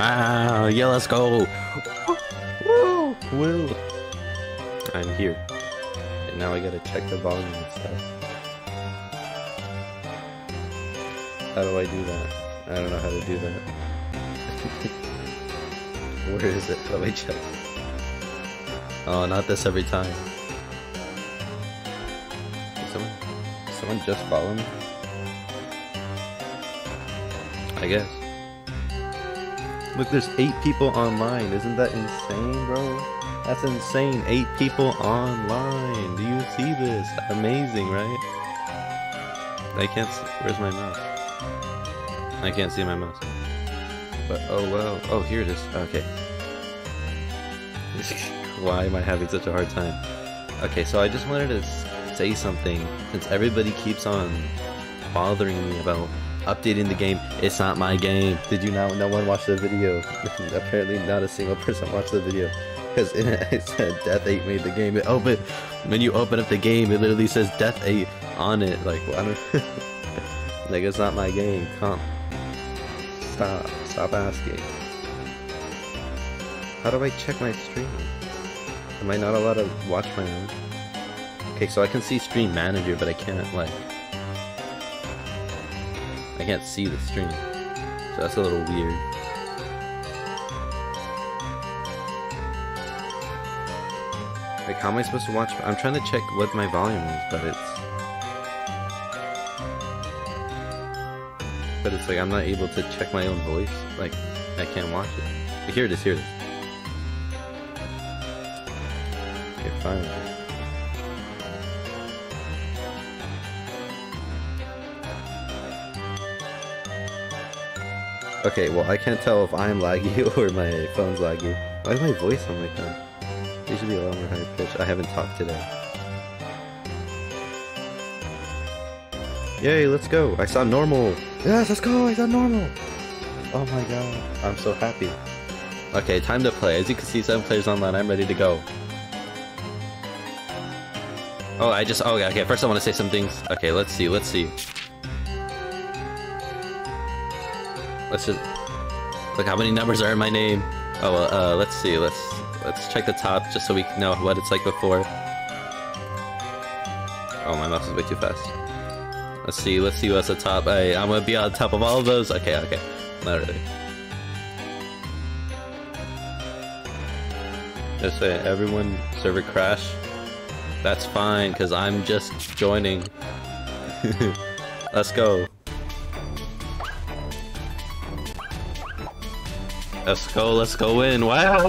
Ah, yeah, let's go. Woo, woo. I'm here. And now I gotta check the volume and stuff. How do I do that? I don't know how to do that. Where is it? Do I check? Oh, not this every time. Did someone, someone just follow me? I guess. Look, there's eight people online. Isn't that insane, bro? That's insane. Eight people online. Do you see this? Amazing, right? I can't see. Where's my mouse? I can't see my mouse. But, oh well. Oh, here it is. Okay. Why am I having such a hard time? Okay, so I just wanted to say something since everybody keeps on bothering me about updating the game. It's not my game. Did you not? No one watched the video. Apparently, not a single person watched the video because it, it said Deathate made the game. It open when you open up the game, it literally says Deathate on it. Like, well, I don't. like, it's not my game. Come, stop, stop asking. How do I check my stream? Am I not allowed to watch my own? Okay, so I can see Stream Manager, but I can't like. Can't see the stream. So that's a little weird. Like, how am I supposed to watch? I'm trying to check what my volume is, but it's... But it's like, I'm not able to check my own voice. Like, I can't watch it. Here it is, here it is. Okay, finally. Okay, well I can't tell if I'm laggy or my phone's laggy. Why is my voice on like that? Usually a lot more high pitched. I haven't talked today. Yay, let's go. I saw normal. Yes, let's go. I saw normal. Oh my god. I'm so happy. Okay, time to play. As you can see, seven players online. I'm ready to go. Oh, I just... Oh, okay. First I want to say some things. Okay, let's see. Let's see. Let's just look how many numbers are in my name. Oh uh, let's see. Let's let's check the top just so we know what it's like before. Oh, my mouse is way too fast. Let's see. Let's see what's at the top. I I'm gonna be on top of all of those. Okay, okay, not really. Just say everyone server crash. That's fine, cause I'm just joining. Let's go. Let's go, let's go in. Wow.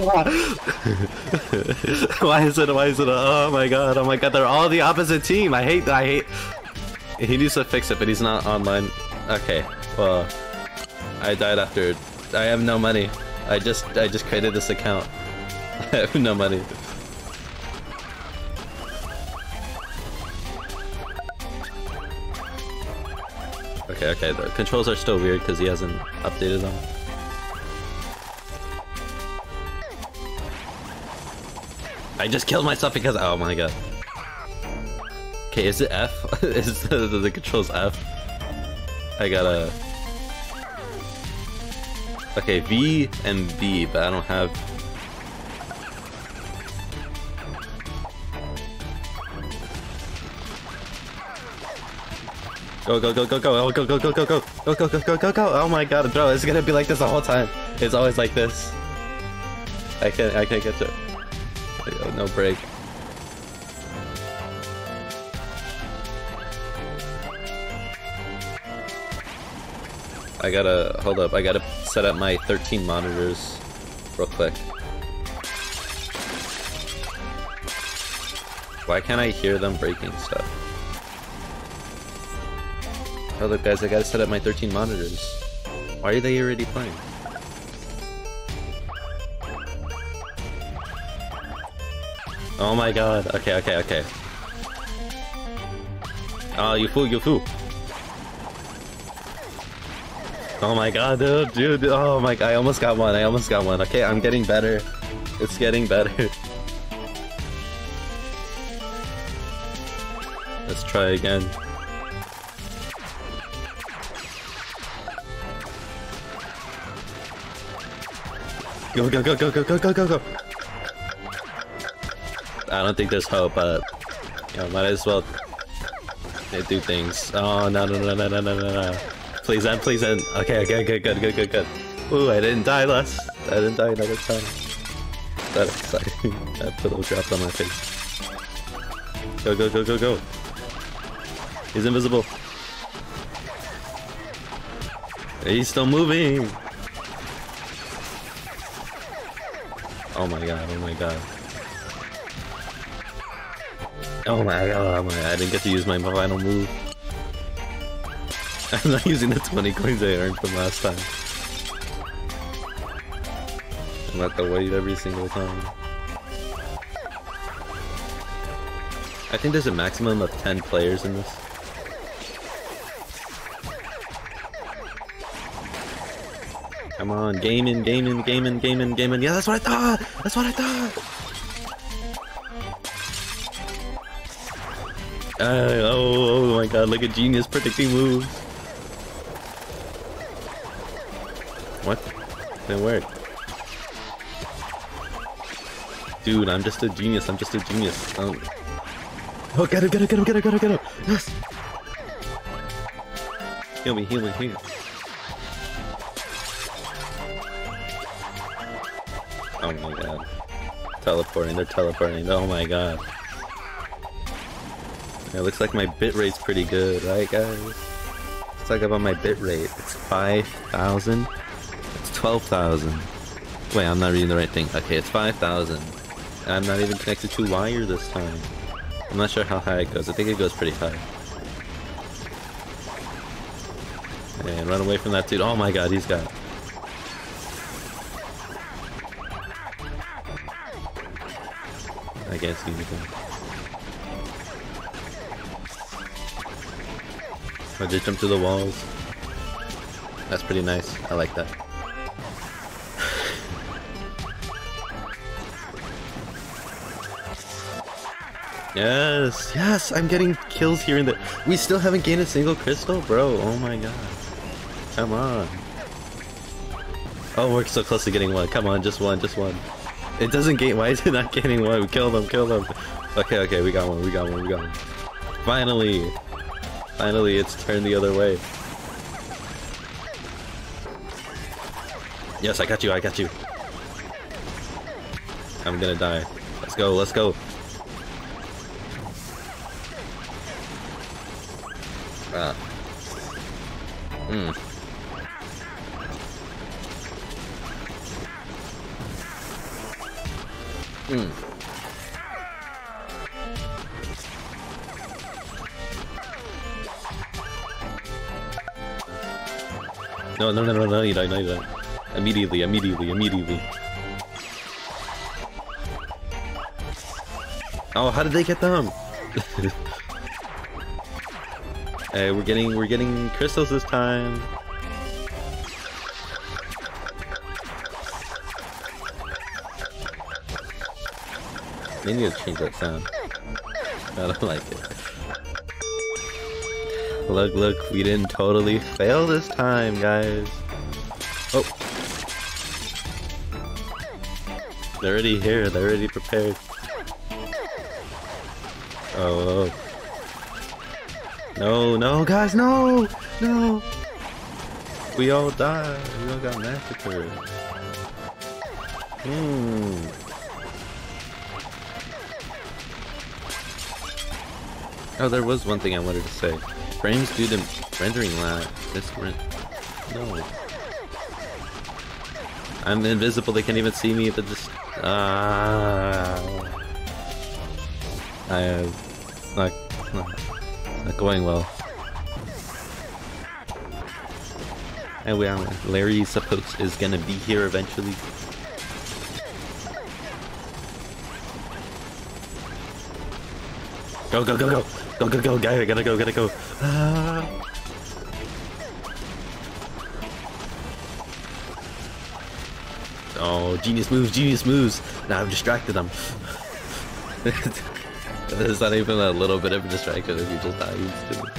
why is it, why is it, uh, oh my god, oh my god, they're all the opposite team. I hate, I hate. He needs to fix it, but he's not online. Okay, well, I died after, I have no money. I just, I just created this account. I have no money. Okay, okay, the controls are still weird because he hasn't updated them. I just killed myself because oh my god. Okay, is it F? is the, the, the controls F? I gotta. Okay, V and B, but I don't have. Go go go go go oh, go go go go go go go go go go go oh my god bro it's gonna be like this the whole time it's always like this I can't I can't get to it no break. I gotta, hold up, I gotta set up my 13 monitors real quick. Why can't I hear them breaking stuff? Oh, hold up guys, I gotta set up my 13 monitors. Why are they already playing? Oh my god. Okay, okay, okay. Oh, you fool, you fool. Oh my god, dude, dude. Oh my god, I almost got one. I almost got one. Okay, I'm getting better. It's getting better. Let's try again. Go, go, go, go, go, go, go, go, go. I don't think there's hope, but you know, might as well do things. Oh no no no no no no no! Please end, please end. Okay, okay, good, good, good, good, good. Ooh, I didn't die last. I didn't die another time. That exciting. I put those drop on my face. Go go go go go. He's invisible. He's still moving. Oh my god, oh my god. Oh my god, oh my I didn't get to use my final move. I'm not using the 20 coins I earned from last time. I'm have to wait every single time. I think there's a maximum of 10 players in this. Come on, gaming, gaming, gaming, gaming, gaming. Yeah, that's what I thought! That's what I thought! Uh, oh, oh my god, look at genius predicting moves. What? Didn't work. Dude, I'm just a genius, I'm just a genius. Oh, oh get him, get him, get him, get him, get him, get him! Yes! Heal me, heal me, heal me. Oh my god. Teleporting, they're teleporting. Oh my god. It looks like my bitrate's pretty good, right guys? Let's talk about my bitrate. It's 5,000. It's 12,000. Wait, I'm not reading the right thing. Okay, it's 5,000. And I'm not even connected to wire this time. I'm not sure how high it goes. I think it goes pretty high. And run away from that dude. Oh my god, he's got I can't see anything. I just jump to the walls. That's pretty nice. I like that. yes, yes, I'm getting kills here and there. We still haven't gained a single crystal, bro. Oh my god. Come on. Oh, we're so close to getting one. Come on, just one, just one. It doesn't gain. Why is it not gaining one? Kill them, kill them. Okay, okay, we got one, we got one, we got one. Finally! Finally, it's turned the other way. Yes, I got you, I got you. I'm gonna die. Let's go, let's go. No, you don't. Immediately, immediately, immediately. Oh, how did they get them? hey, we're getting, we're getting crystals this time. They need to change that sound. I don't like it. Look, look, we didn't totally fail this time, guys. They're already here, they're already prepared. Oh. No, no, guys, no! No! We all died. We all got massacred. Hmm. Oh, there was one thing I wanted to say. Frames due to rendering lag. This rent. No. I'm invisible. They can't even see me. They're just. Ah. I. Uh, not, not, going well. And we are. Larry supposed is gonna be here eventually. Go go go go! Go, go, go, gotta go, gotta go. Ah. Oh, genius moves, genius moves. Now I've distracted them. it's not even a little bit of a distraction if you just die instantly.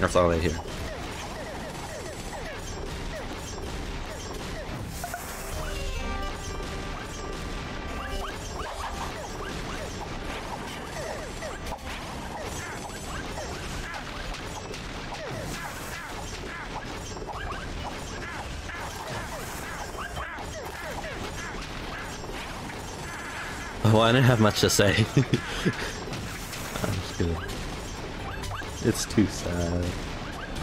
That's all I hear. I don't have much to say. I'm just kidding. It's too sad.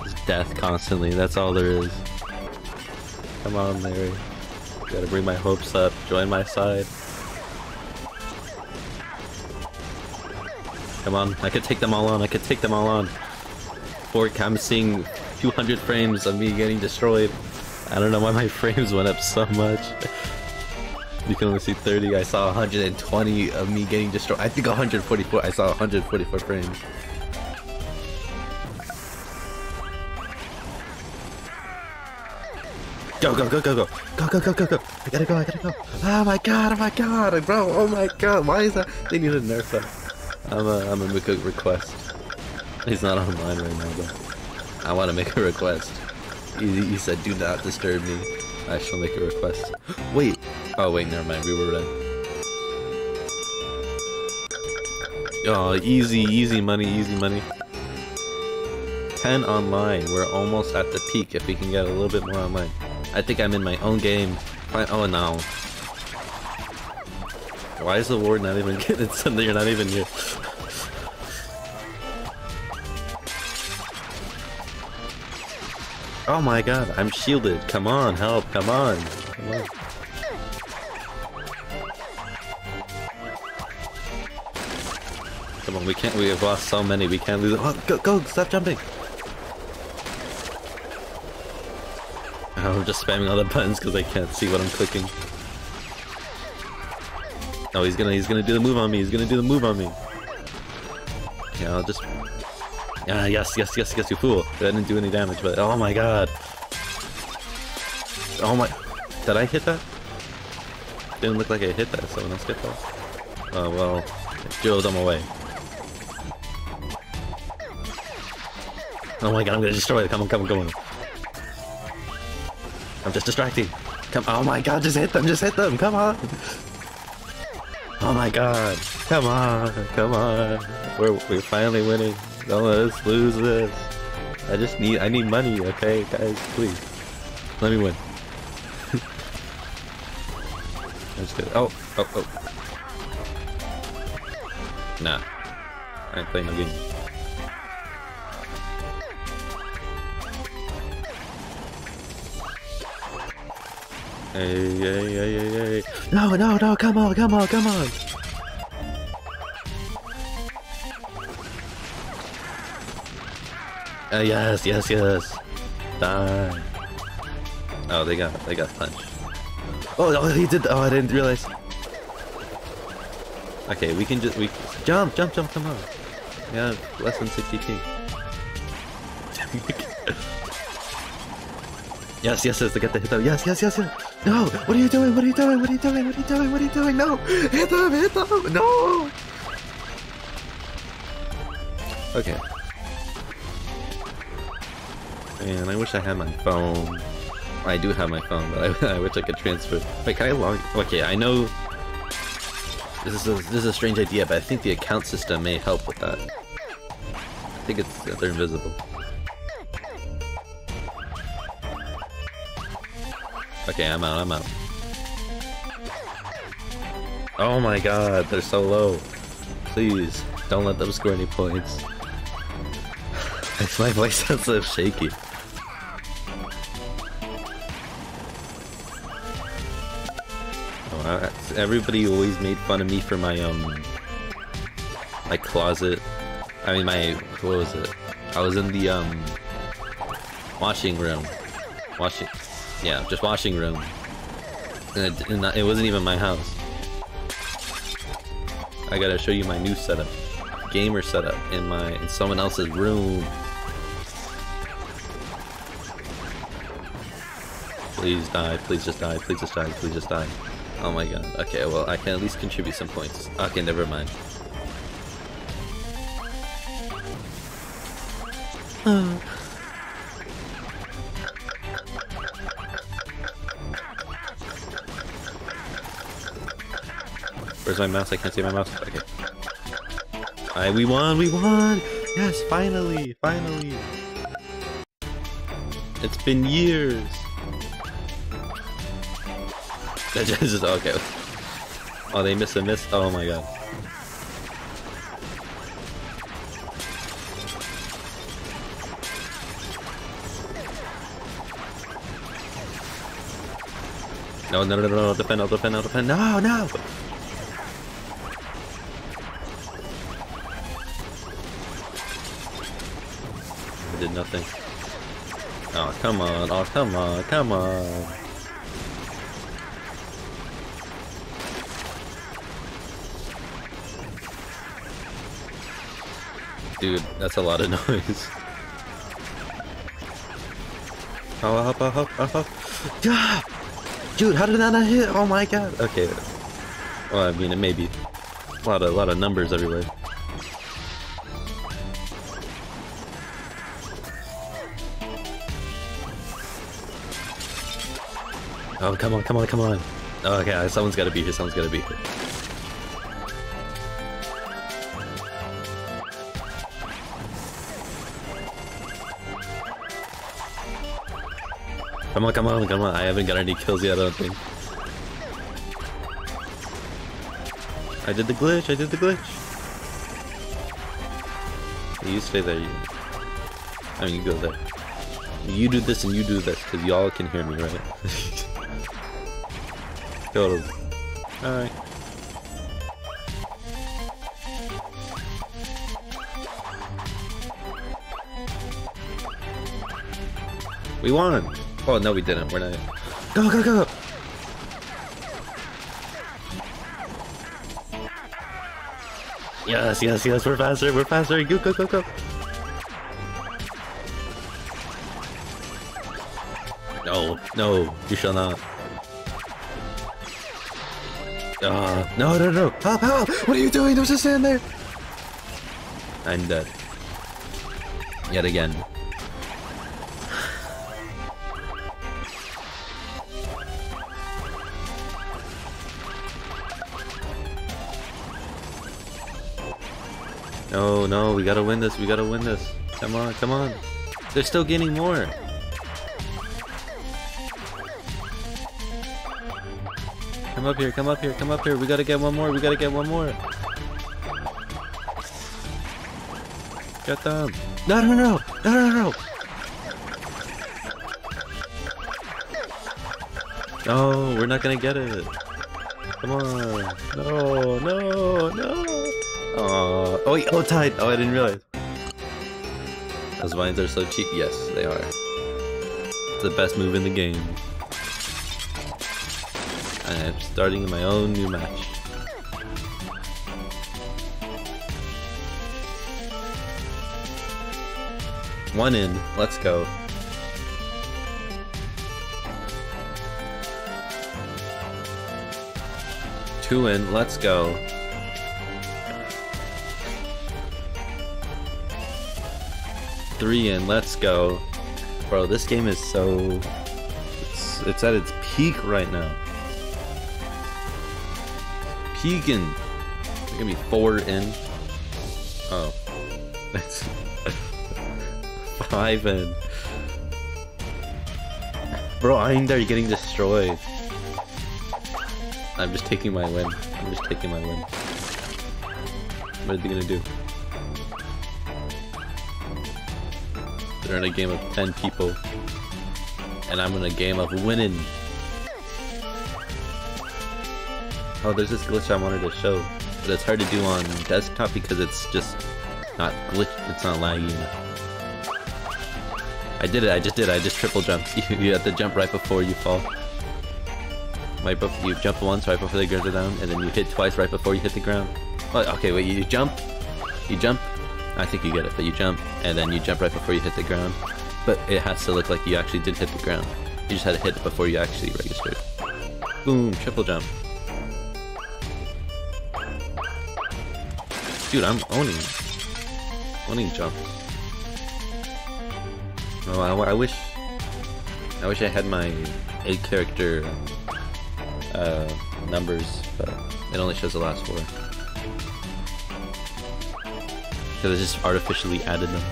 It's death constantly, that's all there is. Come on, Larry. Gotta bring my hopes up, join my side. Come on, I could take them all on, I could take them all on. Fork, I'm seeing 200 frames of me getting destroyed. I don't know why my frames went up so much. You can only see 30, I saw 120 of me getting destroyed. I think 144, I saw 144 frames. Go, go, go, go, go. Go, go, go, go, go. I gotta go, I gotta go. Oh my god, oh my god, bro, oh my god. Why is that? They need to nerf. I'm a, I'm gonna make a request. He's not online right now, but I want to make a request. He, he said, do not disturb me. I shall make a request. wait. Oh, wait, never mind. We were red. Oh, easy, easy money, easy money. 10 online. We're almost at the peak if we can get a little bit more online. I think I'm in my own game. Oh no. Why is the ward not even getting something? You're not even here. Oh my god, I'm shielded. Come on, help, come on. Come on. Come on, we can't, we have lost so many, we can't lose. Oh, go, go, stop jumping. Oh, I'm just spamming all the buttons because I can't see what I'm clicking. Oh, he's gonna he's gonna do the move on me. He's gonna do the move on me. Yeah, I'll just. Yeah, yes, yes, yes, yes, you fool. That didn't do any damage, but oh my god. Oh my. Did I hit that? Didn't look like I hit that. Someone else get that? Oh well. Drilled them away. Oh my god, I'm gonna destroy it. Come on, come on, come on. I'm just distracting. Come oh my god, just hit them, just hit them, come on! Oh my god, come on, come on. We're, we're finally winning. Don't let us lose this. I just need, I need money, okay, guys, please. Let me win. Just kidding. Oh, oh, oh. Nah. I ain't playing no game. Hey, hey, hey, hey, hey. No, no, no, come on, come on, come on. Uh, yes, yes, yes. Die. Oh, they got, they got punched. Oh, oh, he did. Oh, I didn't realize. Okay, we can just we jump, jump, jump. Come on. Yeah, less than 60 p. yes, yes, yes. Get the hit. Yes, yes, yes, yes. No! What are you doing? What are you doing? What are you doing? What are you doing? What are you doing? No! Hit them! Hit them! No! Okay. Man, I wish I had my phone. I do have my phone, but I, I wish I could transfer. Wait, can I log? Okay, I know this is a, this is a strange idea, but I think the account system may help with that. I think it's they're invisible. Okay, I'm out, I'm out. Oh my god, they're so low. Please, don't let them score any points. my voice sounds so shaky. Everybody always made fun of me for my, um, my closet. I mean, my, what was it? I was in the, um, washing room. Washing, yeah, just washing room. And it, and it wasn't even my house. I gotta show you my new setup. Gamer setup in my in someone else's room. Please die, please just die, please just die, please just die. Oh my god. Okay, well I can at least contribute some points. Okay, never mind. Where's oh. My mouse? I can't see my mouse. Okay. Alright, we won! We won! Yes, finally! Finally! It's been years! just, okay. Oh, they miss a miss. Oh my god. No, no, no, no, no, defend, no, defend, no, defend. No, no! Come on. Oh, come on. Come on. Dude, that's a lot of noise. Oh, up! Dude, how did that not hit? Oh my god. Okay. Well, I mean, it may be. A lot of, a lot of numbers everywhere. Oh, come on, come on, come on. Oh, okay, uh, someone's gotta be here, someone's gotta be here. Come on, come on, come on. I haven't got any kills yet, I don't think. I did the glitch, I did the glitch. You stay there. You... I mean, you go there. You do this and you do this, because y'all can hear me, right? go. Alright. We won! Oh, no, we didn't. We're not. Go, go, go! Yes, yes, yes, we're faster, we're faster. Go, go, go, go. No, no, you shall not. Uh, no, no, no. Help, help! What are you doing? Don't just stand there. I'm dead. Yet again. No, no, we gotta win this, we gotta win this. Come on, come on. They're still getting more. Come up here, come up here, come up here. We gotta get one more, we gotta get one more. Get them. No, no, no, no, no, no. No, we're not gonna get it. Come on. No, no, no. Uh, oh, wait, oh, tied. Oh, I didn't realize. Those vines are so cheap. Yes, they are. It's the best move in the game. I'm starting my own new match. One in. Let's go. Two in. Let's go. three in. Let's go. Bro, this game is so... It's, it's at its peak right now. Peaking. Give be four in. Oh. That's... five in. Bro, I'm there getting destroyed. I'm just taking my win. I'm just taking my win. What are they gonna do? They're in a game of 10 people. And I'm in a game of winning. Oh, there's this glitch I wanted to show. But it's hard to do on desktop because it's just not glitch, it's not laggy I did it, I just did it, I just triple jumped. You, have to jump right before you fall. Right before, you jump once right before the ground are down, and then you hit twice right before you hit the ground. Oh, okay, wait, you jump, you jump, I think you get it, but you jump, and then you jump right before you hit the ground. But it has to look like you actually did hit the ground. You just had to hit it before you actually registered. Boom, triple jump. Dude, I'm owning, owning jump. Oh, I, I wish, I wish I had my eight character uh, numbers, but it only shows the last four. Because I just artificially added them.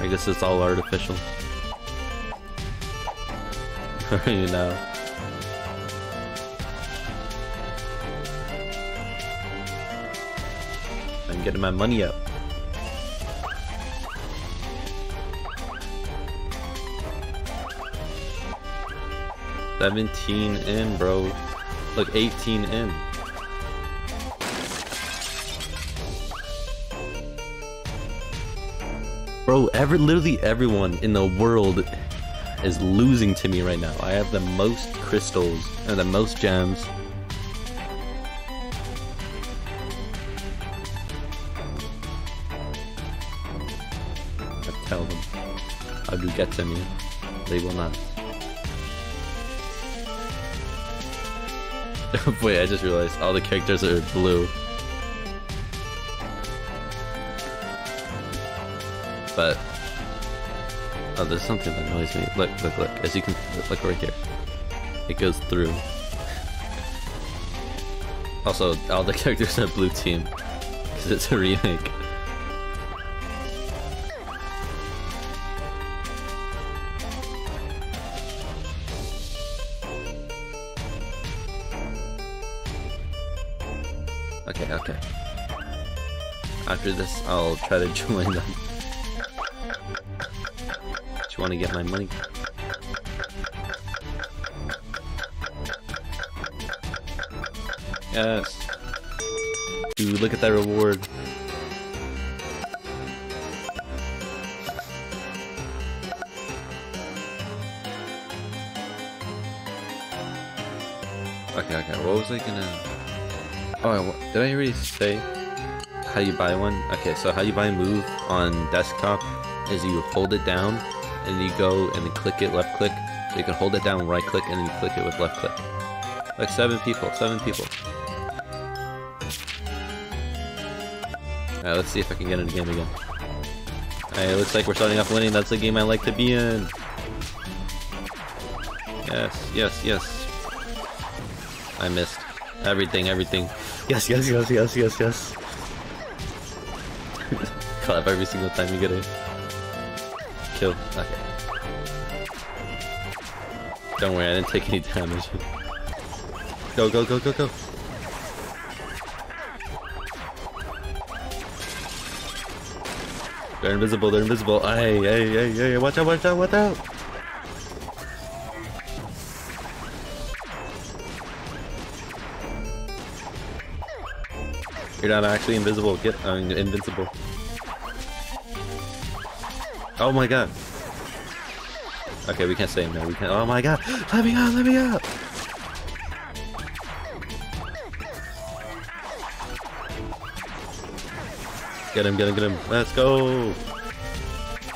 I guess it's all artificial. you know. Getting my money up. Seventeen in, bro. Look, eighteen in. Bro, every literally everyone in the world is losing to me right now. I have the most crystals and the most gems. Get to me. They will not. Wait, I just realized all the characters are blue. But oh, there's something that annoys me. Look, look, look. As you can look right here, it goes through. Also, all the characters are blue team because it's a remake. I'll try to join them. Just want to get my money. Yes. Dude, look at that reward. Okay, okay, what was I gonna... Oh, did I already say how you buy one? Okay, so how you buy move on desktop is you hold it down and you go and then click it left click. So you can hold it down right click and then you click it with left click. Like seven people, seven people. Alright, let's see if I can get in the game again. Alright, it looks like we're starting off winning. That's the game I like to be in. Yes, yes, yes. I missed. Everything, everything. Yes, yes, yes, yes, yes, yes. Every single time you get a kill. Okay. Don't worry, I didn't take any damage. Go, go, go, go, go. They're invisible, they're invisible. Hey, hey, hey, hey, watch out, watch out, watch out! You're not actually invisible. Get uh, invincible. Oh my god. Okay, we can't say him now. We can't. Oh my god. Let me out. Let me out. Get him. Get him. Get him. Let's go.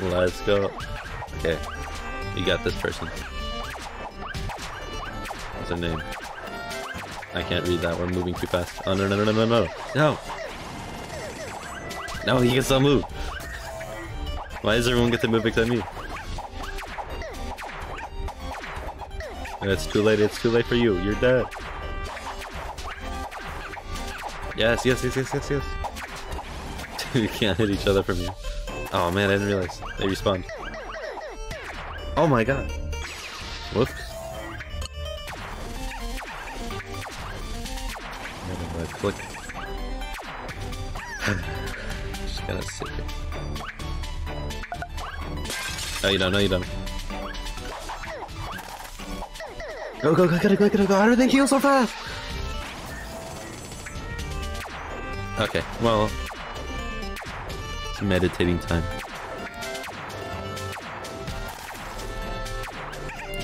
Let's go. Okay. You got this person. What's her name? I can't read that. We're moving too fast. Oh, no, no, no, no, no, no. No! No, he can still move. Why does everyone get to move except me? It's too late. It's too late for you. You're dead. Yes, yes, yes, yes, yes, yes. we can't hit each other from here. Oh man, I didn't realize. They respawned. Oh my god. No, you don't. No, you don't. Go, go, go, gotta go, gotta go. How do they heal so fast? Okay, well, it's meditating time.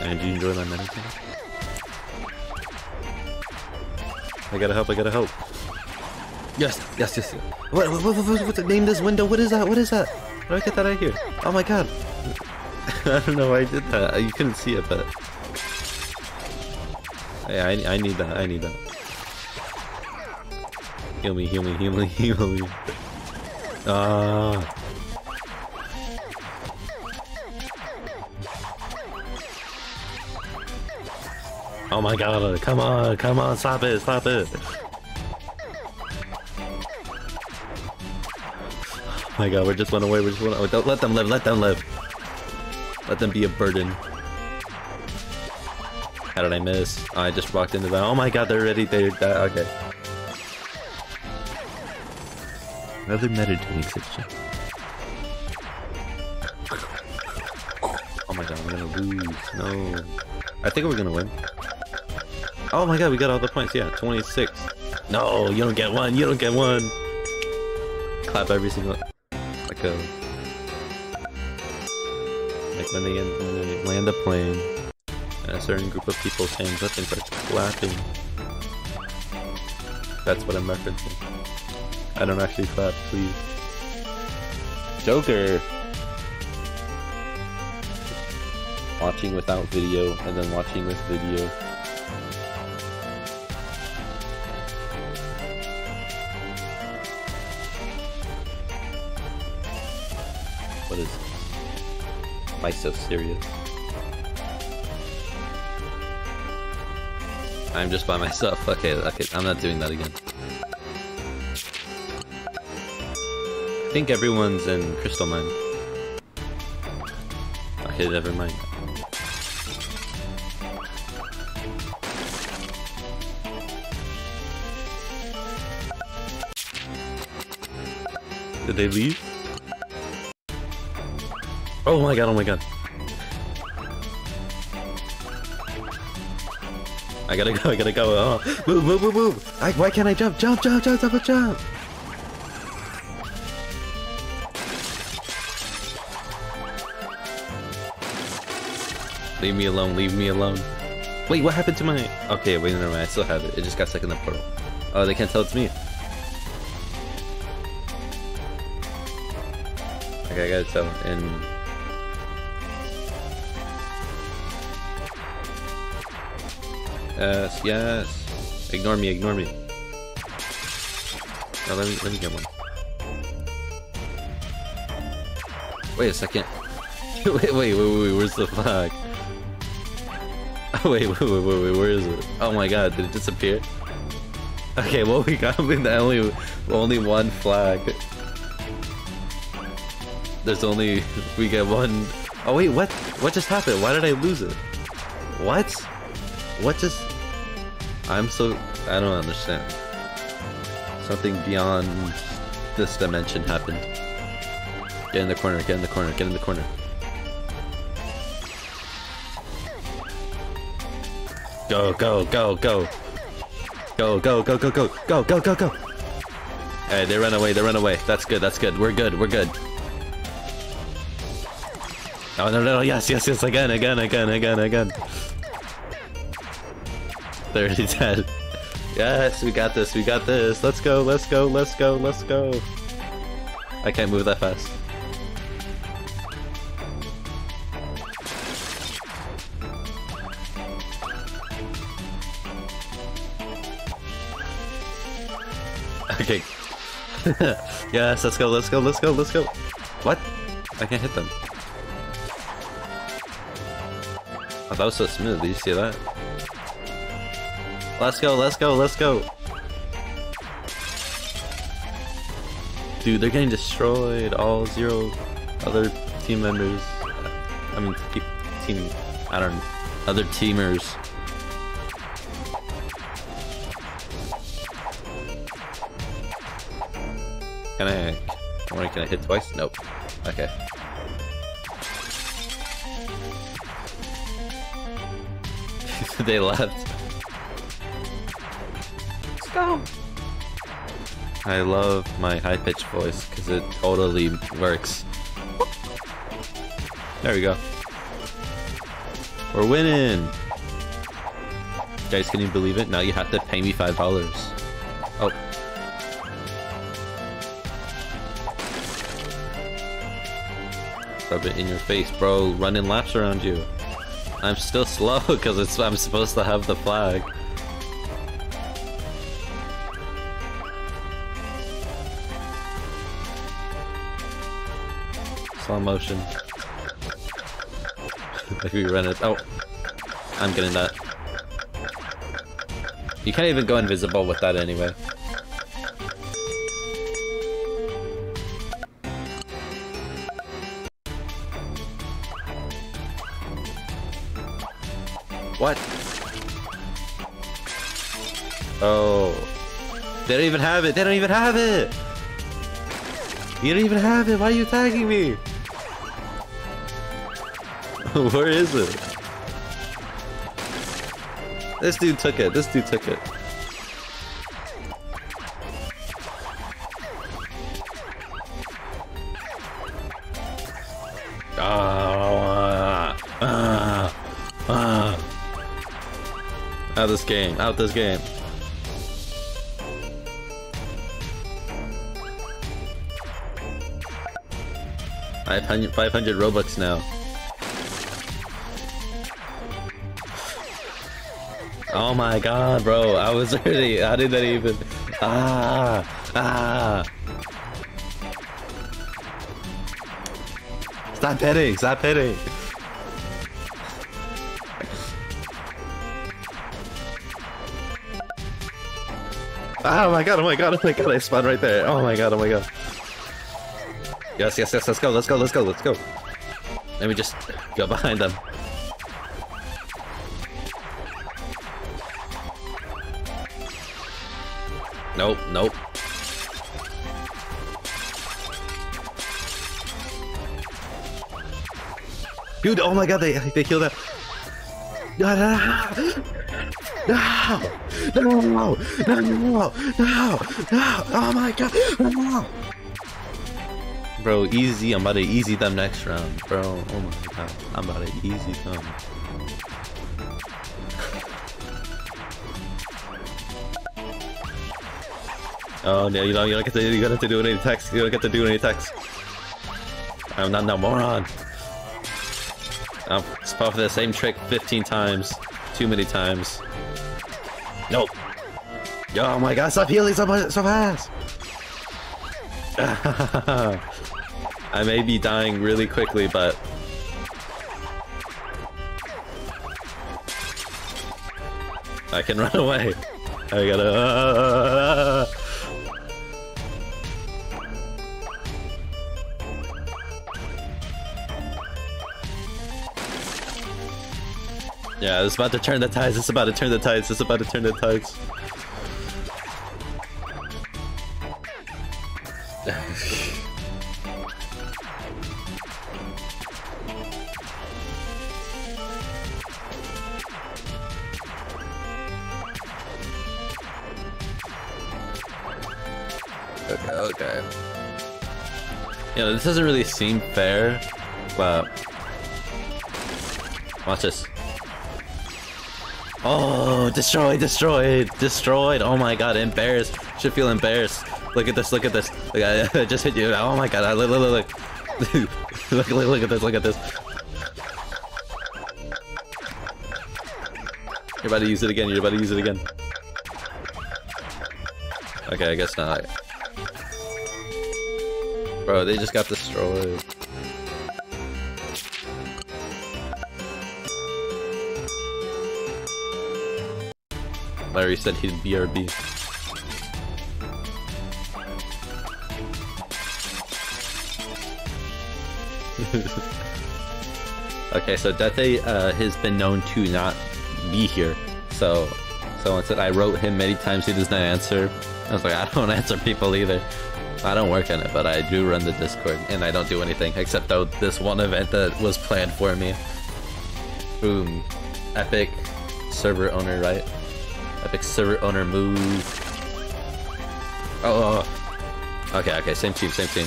And do you enjoy my meditating? I gotta help, I gotta help. Yes, yes, yes. What, what, what, what, what, name this window? What is that? What is that? How do I get that out of here? Oh my god. I don't know why I did that. You couldn't see it, but... Hey, I, I need that, I need that. Heal me, heal me, heal me, heal me. Ah. Oh my god, come on, come on, stop it, stop it. Oh my god, we're just run away, we're just run away. Don't let them live, let them live. Let them be a burden. How did I miss? Oh, I just walked into that. Oh my god, they're ready, they're, that, okay. Another meditating section. Oh my god, we're gonna lose. No. I think we're gonna win. Oh my god, we got all the points. Yeah, 26. No, you don't get one. You don't get one. Clap every single. Like a. When they, when they land a plane, a certain group of people stands up and starts clapping. That's what I'm referencing. I don't actually clap, please. Joker! Watching without video, and then watching with video. So serious? I'm just by myself. Okay, okay, I'm not doing that again. I think everyone's in Crystal Mine. Oh, okay, never mind. Did they leave? Oh my god, oh my god. I gotta go, I gotta go. Oh, move, move, move, move. I, why can't I jump? Jump, jump, jump, jump, jump. Leave me alone, leave me alone. Wait, what happened to my... Okay, wait, never mind, I still have it. It just got stuck in the portal. Oh, they can't tell it's me. Okay, I gotta tell. And... Yes, yes. Ignore me, ignore me. Oh, let me, let me get one. Wait a second. wait, wait, wait, wait, where's the flag? wait, wait, wait, wait, wait, where is it? Oh my god, did it disappear? Okay, well we got only only one flag. There's only we get one. Oh wait, what? What just happened? Why did I lose it? What? What just? I'm so I don't understand. Something beyond this dimension happened. Get in the corner. Get in the corner. Get in the corner. Go, go, go, go. Go, go, go, go, go, go, go, go, go. They run away, they run away. That's good, that's good. We're good, we're good. Oh, no, no, no, yes, yes, yes, again, again, again, again, again. They're already dead. Yes, we got this, we got this. Let's go, let's go, let's go, let's go. I can't move that fast. Okay. yes, let's go, let's go, let's go, let's go. What? I can't hit them. Oh, that was so smooth. Did you see that? Let's go, let's go, let's go. Dude, they're getting destroyed. All zero other team members. I mean, team. I don't know. Other teamers. Can I... Can I hit twice? Nope. Okay. they left. Go! I love my high-pitched voice, because it totally works. There we go. We're winning! Guys, can you believe it? Now you have to pay me $5. Oh. Rub it in your face, bro. Running laps around you. I'm still slow because it's I'm supposed to have the flag. Slow motion. Maybe we run it. Oh, I'm getting that. You can't even go invisible with that anyway. What? Oh. They don't even have it. They don't even have it. You don't even have it. Why are you tagging me? Where is it? This dude took it. This dude took it. Ah, ah, ah. Out this game. Out this game. Five hundred, 500 Robux now. Oh my god, bro. I was already. How did that even. Ah! Ah! Stop hitting! Stop hitting! Oh my god, oh my god, oh my god, I spawned right there. Oh my god, oh my god. Yes, yes, yes, let's go, let's go, let's go, let's go. Let me just go behind them. Dude, oh my god, they they killed that. No, no, no, no, no, no, no, no, oh my god, no. Bro, easy, I'm about to easy them next round, bro. Oh my god, I'm about to easy them. Oh no, you don't, you don't get to, you don't have to do any text. You don't get to do any text. I'm not no moron. I'll spot for the same trick 15 times. Too many times. Nope. Yo, oh my god, stop healing so much, so fast! I may be dying really quickly, but... I can run away. I gotta... Yeah, it's about to turn the tides. It's about to turn the tides. It's about to turn the tides. okay, okay. Yeah, this doesn't really seem fair, but watch this. Oh, destroyed, destroyed, destroyed. Oh my god, embarrassed. Should feel embarrassed. Look at this, look at this. Look, I, just hit you. Oh my god, look, look, look, look. look, look, look at this, look at this. You're about to use it again, you're about to use it again. Okay, I guess not. Bro, they just got destroyed. Larry said he'd BRB. okay, so Deathate uh, has been known to not be here. So someone said I wrote him many times, he does not answer. I was like, I don't answer people either. I don't work on it, but I do run the Discord, and I don't do anything except though this one event that was planned for me. Boom. Epic server owner, right? Epic server owner move. Oh, oh, oh, okay, okay, same team, same team.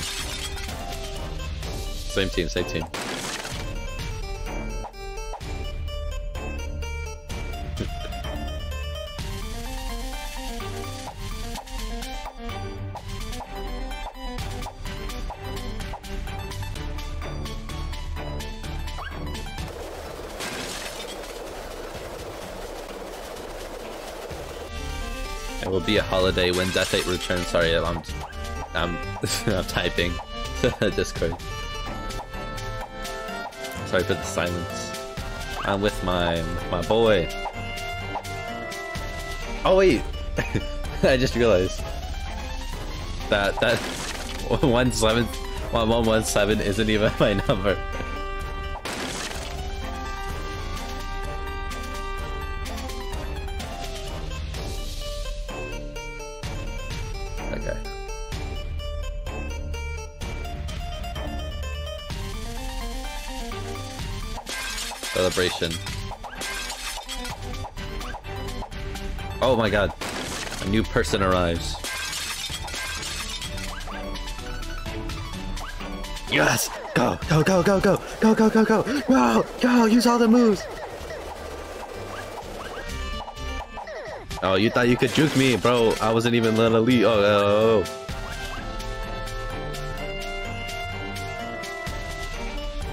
Same team, same team. Will be a holiday when Deathate returns. Sorry, I'm I'm I'm typing Discord. Sorry for the silence. I'm with my my boy. Oh wait, I just realized that that one seven one one one seven isn't even my number. Oh my god. A new person arrives. Yes! Go! Go, go, go, go! Go, go, go, go! Go! Go! Use all the moves! Oh, you thought you could juke me, bro. I wasn't even gonna leave. Oh, oh, oh, oh.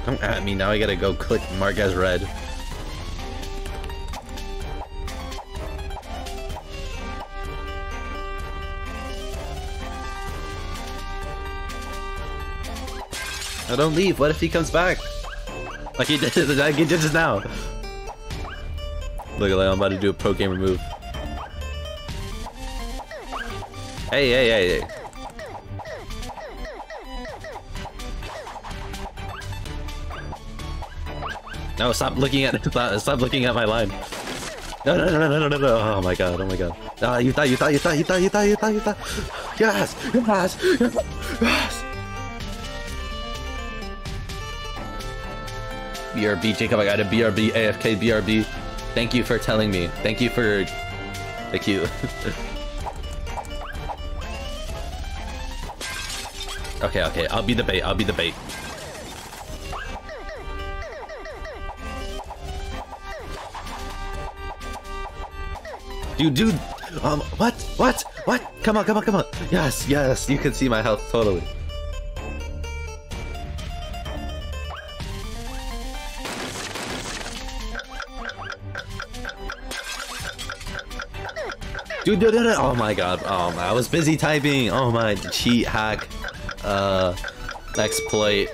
Come at me, now I gotta go click mark as red. No, don't leave. What if he comes back? Like he did, like he did just now. Look at that, I'm about to do a pro gamer move. Hey, hey, hey, hey. No, stop looking at stop looking at my line. No, no, no, no, no, no, no. Oh my god, oh my god. Ah, you thought, you thought, you thought, you thought, you thought, you thought, you thought. Yes, yes, yes. BRB, Jacob, I got a BRB, AFK, BRB. Thank you for telling me. Thank you for... Thank you. okay, okay, I'll be the bait, I'll be the bait. Dude, dude! Um, what? What? What? Come on, come on, come on! Yes, yes, you can see my health totally. Dude, dude, dude, oh my god, oh my, I was busy typing, oh my, cheat, hack, uh, exploit.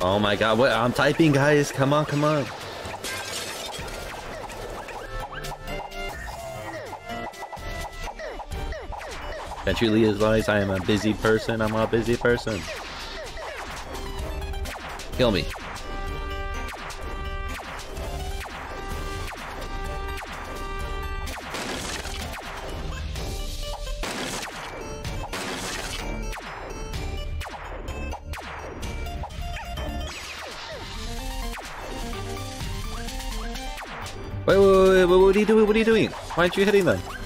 Oh my god, what? I'm typing, guys. Come on, come on. That truly is lies. I am a busy person. I'm a busy person. Kill me. Wait, wait, wait, wait, what are you doing? What are you doing? Why aren't you hitting them?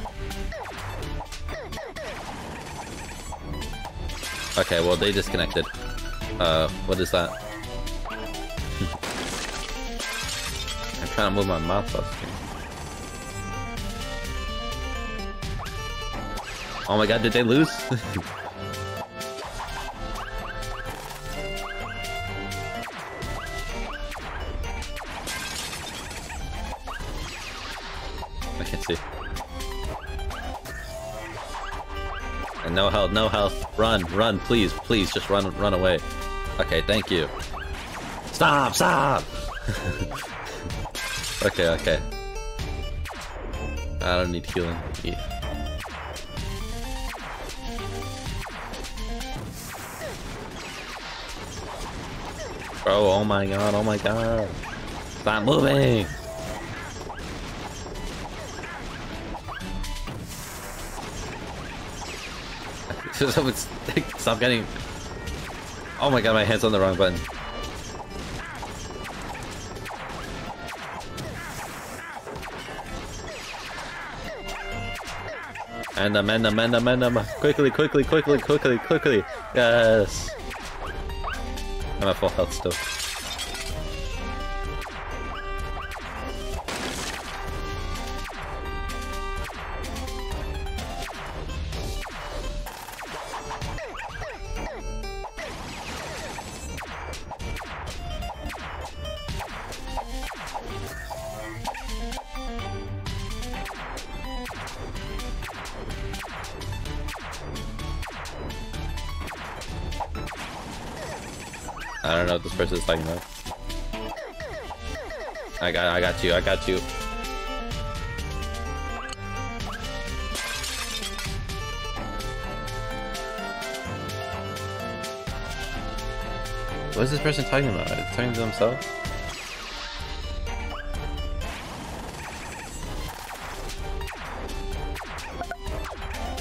Okay, well, they disconnected. Uh, what is that? I'm trying to move my mouse off. Oh my god, did they lose? I can't see. And no health, no health. Run, run, please, please, just run, run away. Okay, thank you. Stop, stop! okay, okay. I don't need healing. Yeah. Bro, oh my god, oh my god. Stop moving! Stop getting... Oh my god, my hand's on the wrong button. And them, and them, and them, and them. Quickly, quickly, quickly, quickly, quickly. Yes. I'm at full health still. I got I got you, I got you. What is this person talking about? He talking to himself?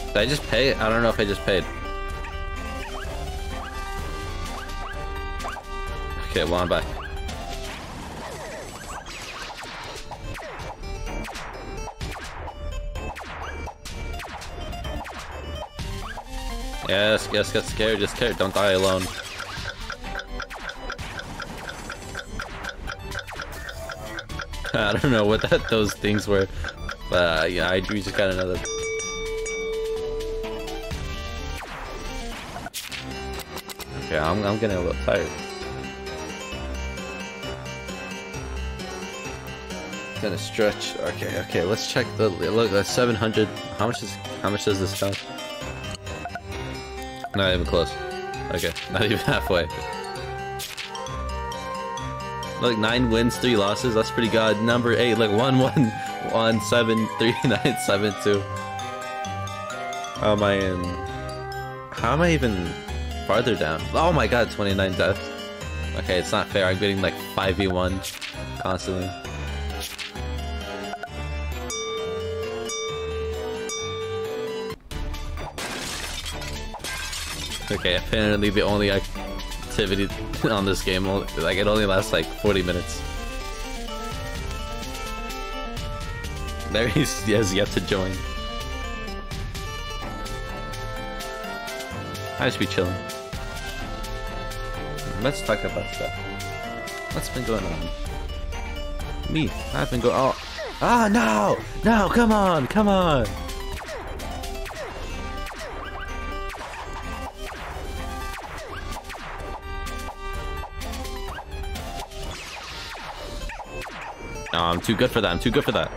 Did I just pay? I don't know if I just paid. Okay, well I'm back. Yes, yes, get scared, just scared, don't die alone. I don't know what that those things were, but uh, yeah, I we just got another. Okay, I'm I'm getting a little tired. Gonna stretch. Okay, okay. Let's check the look. That's 700. How much is how much does this cost? Not even close. Okay, not even halfway. Look, nine wins, three losses. That's pretty good. Number eight, like one, one, one, seven, three, nine, seven, two. How am I in? How am I even farther down? Oh my god, 29 deaths. Okay, it's not fair. I'm getting like 5v1 constantly. Okay, apparently the only activity on this game, like it only lasts like 40 minutes. There he has yet to join. I just be chilling. Let's talk about stuff. What's been going on? Me, I've been going. Oh, ah, no, no, come on, come on. No, I'm too good for that. I'm too good for that.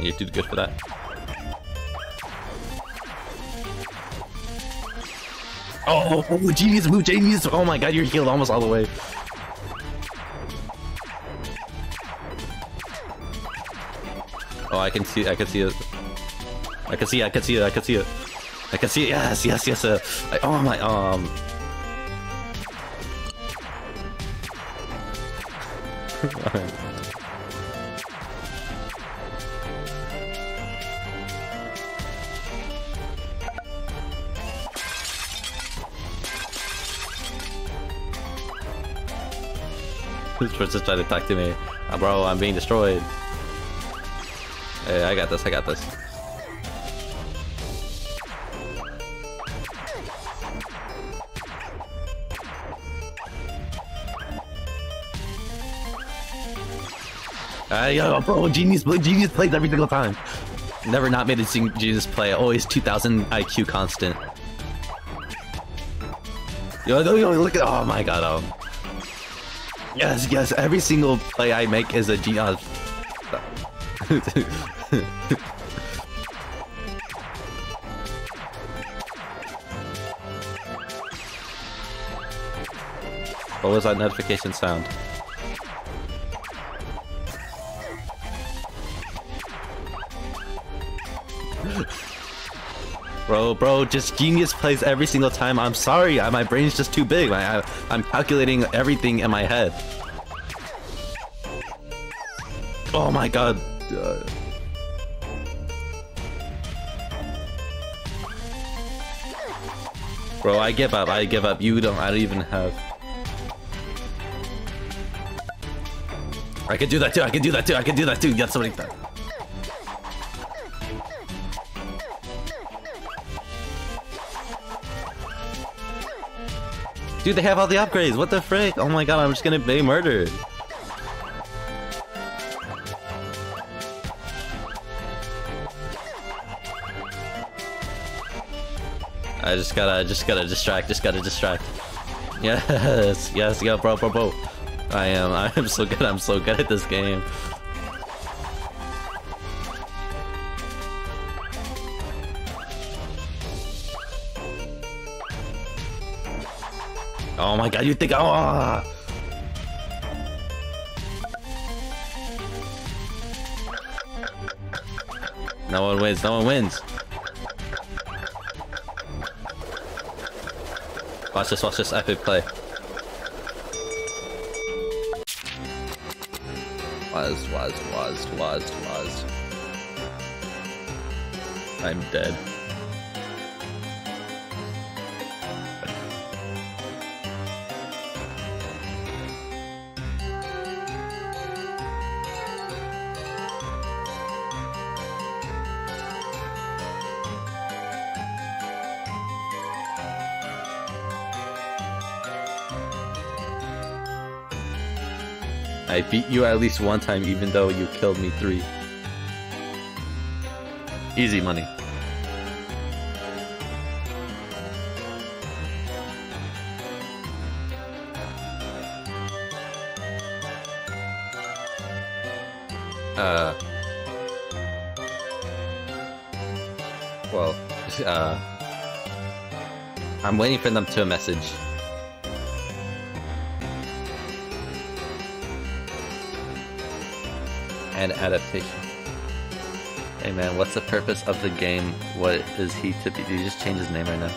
You're too good for that. Oh, oh, genius move, genius! Oh my god, you're healed almost all the way. Oh, I can see, I can see it. I can see, I can see it, I can see it. I can see it, yes, yes, yes. Uh, I, oh my, um... This just trying to talk to me. Oh, bro, I'm being destroyed. Hey, I got this, I got this. Uh, yo, bro, genius, genius plays every single time. Never not made a genius play. Always 2,000 IQ constant. Yo, yo, yo, look at, oh my god, oh. Yes, yes, every single play I make is a genius. what was that notification sound? Bro, bro, just genius plays every single time. I'm sorry, my brain's just too big. I, am calculating everything in my head. Oh my god. Uh, bro, I give up. I give up. You don't. I don't even have. I can do that too. I can do that too. I can do that too. Get somebody. Dude, they have all the upgrades. What the frick? Oh my god, I'm just gonna be murdered. I just gotta, just gotta distract, just gotta distract. Yes, yes, yo, bro, bro, bro. I am, I am so good, I'm so good at this game. Oh my god, you think I... oh No one wins, no one wins. Watch this, watch this epic play. Was, was, was, was, was. I'm dead. I beat you at least one time even though you killed me three. Easy money. Uh... Well, uh... I'm waiting for them to message. And adaptation. Hey man, what's the purpose of the game? What is he to be? Did you just change his name right now?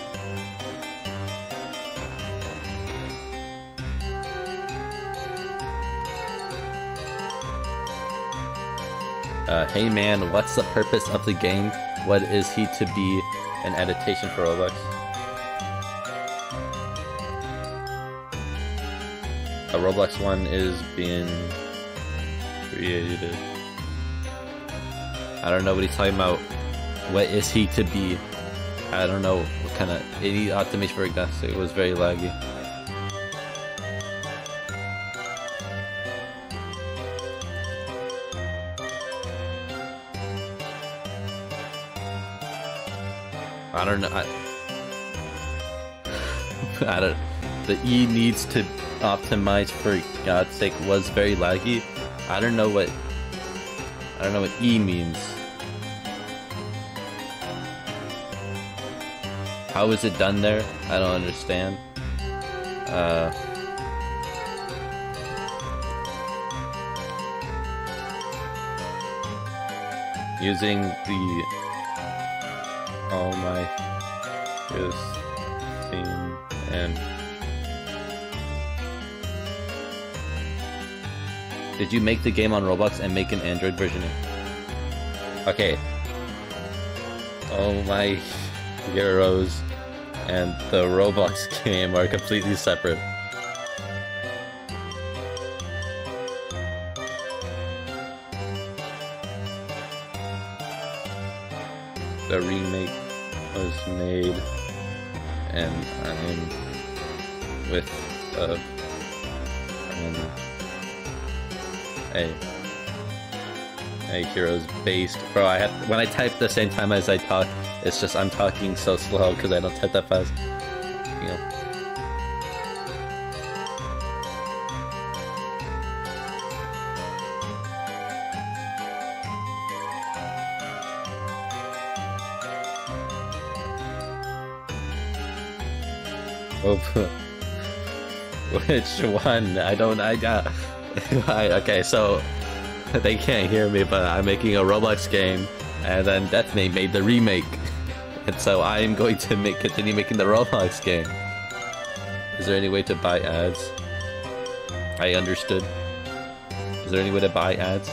Uh, hey man, what's the purpose of the game? What is he to be? An adaptation for Roblox? A Roblox one is being created. I don't know what he's talking about. What is he to be? I don't know what kind of any optimization for that. It was very laggy. I don't know. I, I don't. The E needs to optimize for God's sake was very laggy. I don't know what I don't know what E means. How is it done there? I don't understand. Uh, using the oh my is theme and Did you make the game on Roblox and make an Android version? Okay. Oh my heroes and the Roblox game are completely separate. The remake was made and I'm with uh, a friend Hey. Hey, heroes based. Bro, I have when I type the same time as I talk, it's just I'm talking so slow because I don't type that fast. You know. Oh, which one? I don't. I got. Uh, right, okay, so they can't hear me, but I'm making a Roblox game, and then Deathate made the remake. And so I am going to make continue making the Roblox game. Is there any way to buy ads? I understood. Is there any way to buy ads?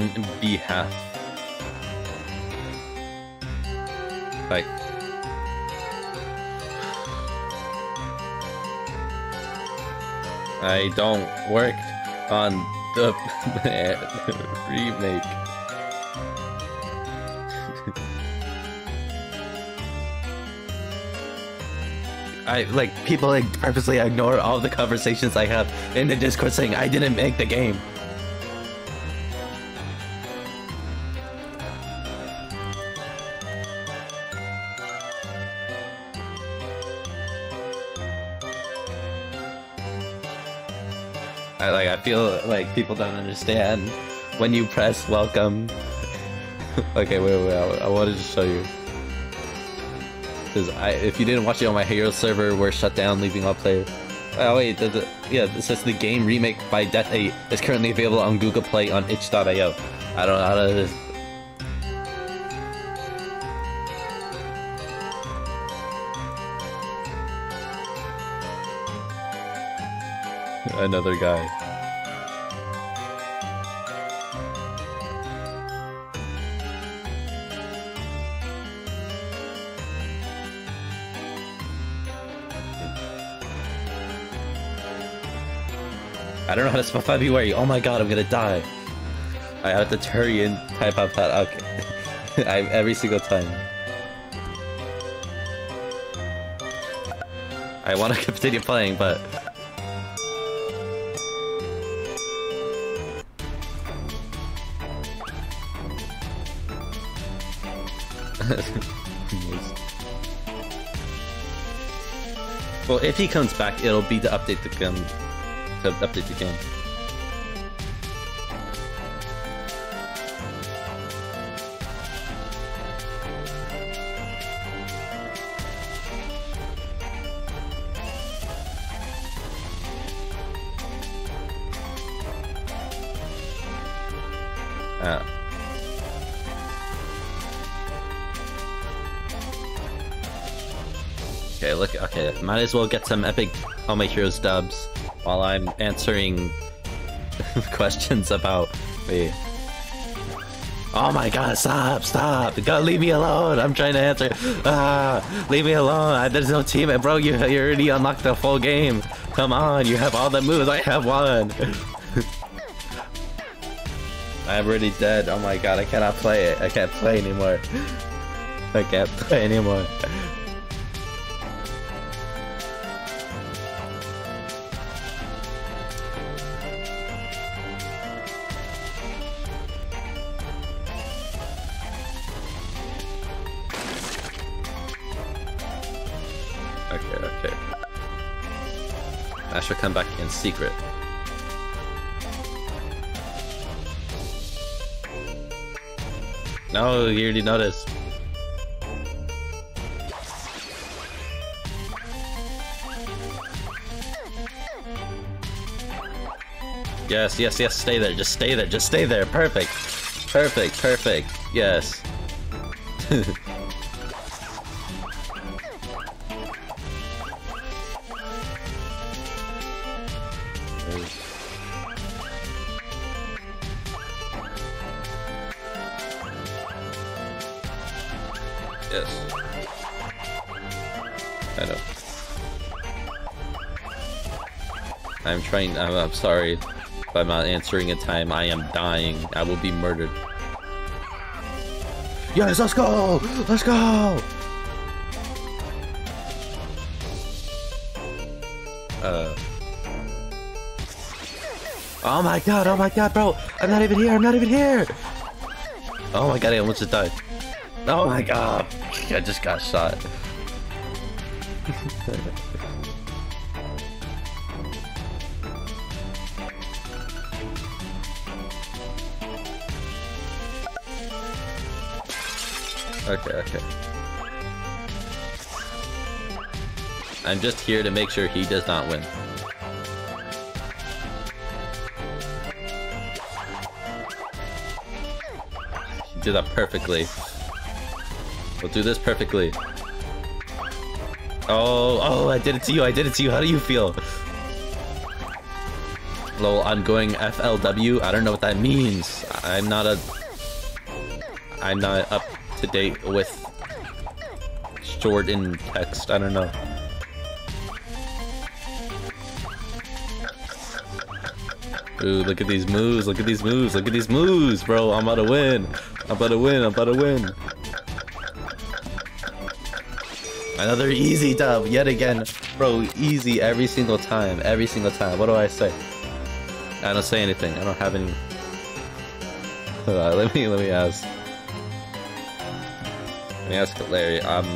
On behalf. Like, I don't work on the remake. I like people like purposely ignore all the conversations I have in the Discord saying I didn't make the game. Feel like people don't understand when you press welcome. okay, wait, wait, I, I wanted to show you. Because I, if you didn't watch it on my Hero server, we're shut down, leaving all players. Oh wait, the, the, yeah, it says the game remake by Deathate is currently available on Google Play on itch.io. I don't know how to... Another guy. I don't know how to spell February. Oh my god, I'm gonna die. I have to hurry and type out that. Okay. I, every single time. I want to continue playing, but... well, if he comes back, it'll be to update the gun to update the game. Uh. Okay, look, okay, might as well get some epic My Heroes dubs while I'm answering questions about me. Oh my god, stop, stop. God, leave me alone. I'm trying to answer. Ah, leave me alone. There's no team. Bro, you, you already unlocked the full game. Come on, you have all the moves. I have one. I'm already dead. Oh my god, I cannot play it. I can't play anymore. I can't play anymore. Come back in secret. No, you already noticed. Yes, yes, yes, stay there, just stay there, just stay there, perfect. Perfect, perfect, yes. trying. I'm, I'm sorry if I'm not answering in time. I am dying. I will be murdered. Yes, let's go! Let's go! Uh. Oh my god, oh my god, bro! I'm not even here, I'm not even here! Oh my god, I almost just died. Oh my god! I just got shot. Okay, okay. I'm just here to make sure he does not win. He did that perfectly. We'll do this perfectly. Oh, oh, I did it to you, I did it to you. How do you feel? Lol, I'm going FLW? I don't know what that means. I'm not a... I'm not up to date with stored in text. I don't know. Ooh, look at these moves, look at these moves, look at these moves, bro. I'm about to win. I'm about to win, I'm about to win. Another easy dub, yet again. Bro, easy every single time, every single time. What do I say? I don't say anything. I don't have any... let me, let me ask me ask it, Larry. Um.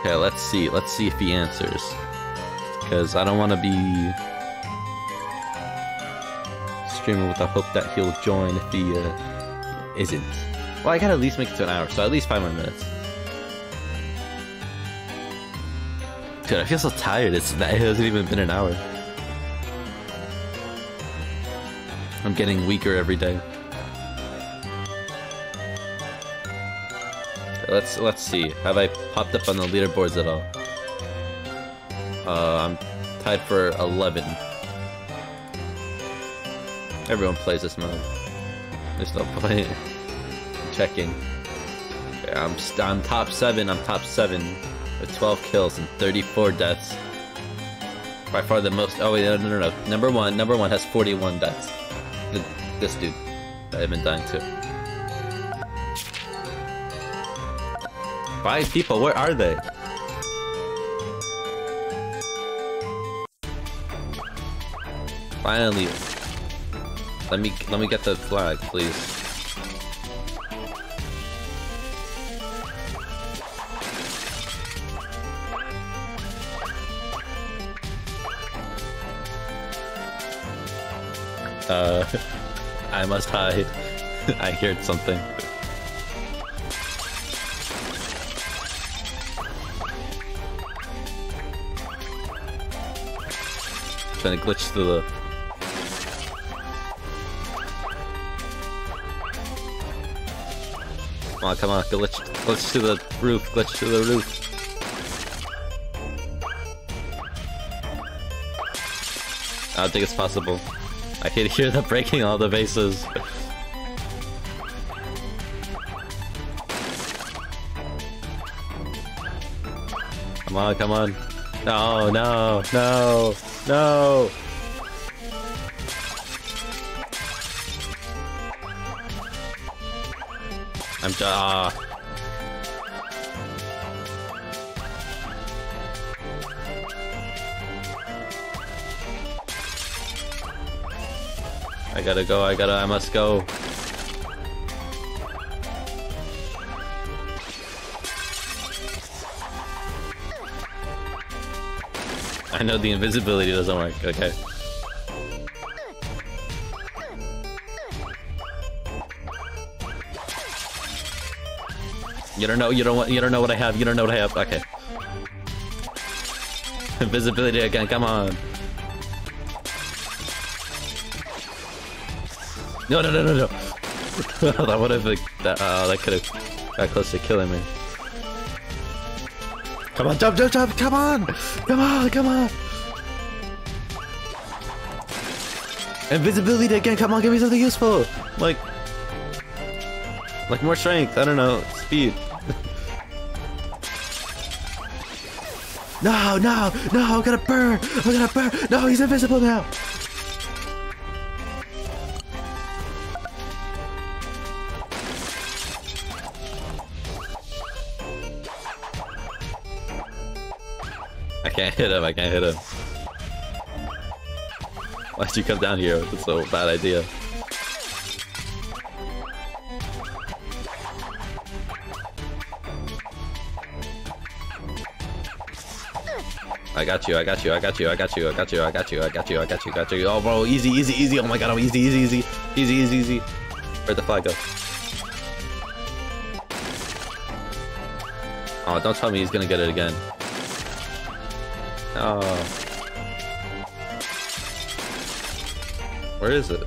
Okay, let's see. Let's see if he answers. Because I don't want to be streaming with the hope that he'll join if he uh, isn't. Well, I gotta at least make it to an hour, so at least five more minutes. Dude, I feel so tired. It's it hasn't even been an hour. I'm getting weaker every day. Let's let's see. Have I popped up on the leaderboards at all? Uh, I'm tied for 11. Everyone plays this mode. They're still playing. Checking. Yeah, I'm I'm top seven. I'm top seven with 12 kills and 34 deaths. By far the most. Oh wait, no, no, no, no. Number one. Number one has 41 deaths. This dude I've been dying to. Five people, where are they? Finally. Let me let me get the flag, please. Uh, I must hide. I heard something. Trying to glitch through the... Come on, come on, glitch, glitch to the roof, glitch to the roof. I don't think it's possible. I can hear them breaking all the bases. come on, come on. No, no, no. No! I'm just. I gotta go, I gotta, I must go. I know the invisibility doesn't work, okay. You don't know, you don't want, you don't know what I have, you don't know what I have, okay. Invisibility again, come on. No, no, no, no, no. that would have, that, uh, that could have got close to killing me. Come on, jump, jump, jump, come on! Come on, come on! Invisibility again, come on, give me something useful! Like... Like more strength, I don't know, speed. no, no, no, I'm gonna burn! I'm gonna burn! No, he's invisible now! Hit him, I can't hit him. Why'd you come down here? That's a bad idea. I got you, I got you, I got you, I got you, I got you, I got you, I got you, I got you, I got you. Oh bro, easy, easy, easy. Oh my god, I'm easy, easy, easy. Easy, easy, easy. Where'd the flag go? Oh, don't tell me he's gonna get it again. Oh. Where is it?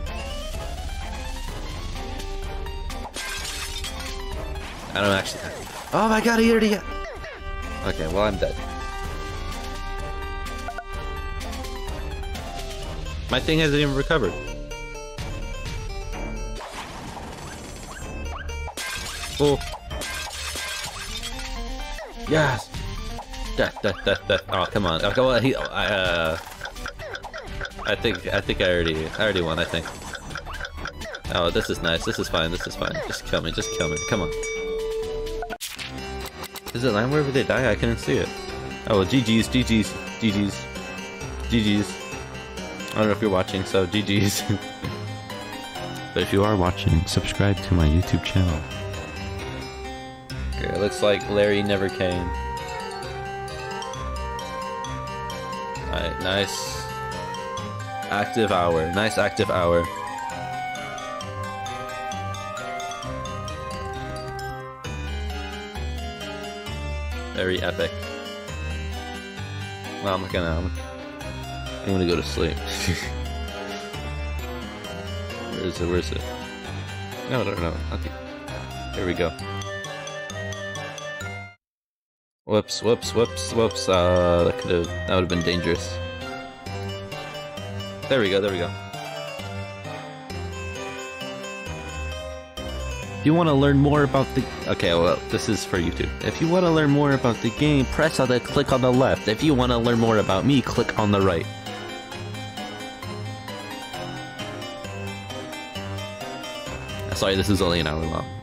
I don't actually. Have Oh my god, he already got. Okay, well, I'm dead. My thing hasn't even recovered. Oh. Yes! Death, death, death, death. Oh, come on. Okay, well, he, uh, I think, I think I already, I already won, I think. Oh, this is nice. This is fine. This is fine. Just kill me. Just kill me. Come on. Is it land wherever they die? I couldn't see it. Oh, well, GG's, GG's, GG's, GG's. I don't know if you're watching, so GG's. but if you are watching, subscribe to my YouTube channel. Okay, it looks like Larry never came. Alright, nice. Active hour. Nice active hour. Very epic. Well, I'm not gonna. I'm, I'm gonna go to sleep. Where is it? Where is it? No, I don't know. Here we go. Whoops, whoops, whoops, whoops. Uh, that could have. That would have been dangerous. There we go. There we go. If you want to learn more about the... Okay, well, this is for YouTube. If you want to learn more about the game, press on the click on the left. If you want to learn more about me, click on the right. Sorry, this is only an hour long.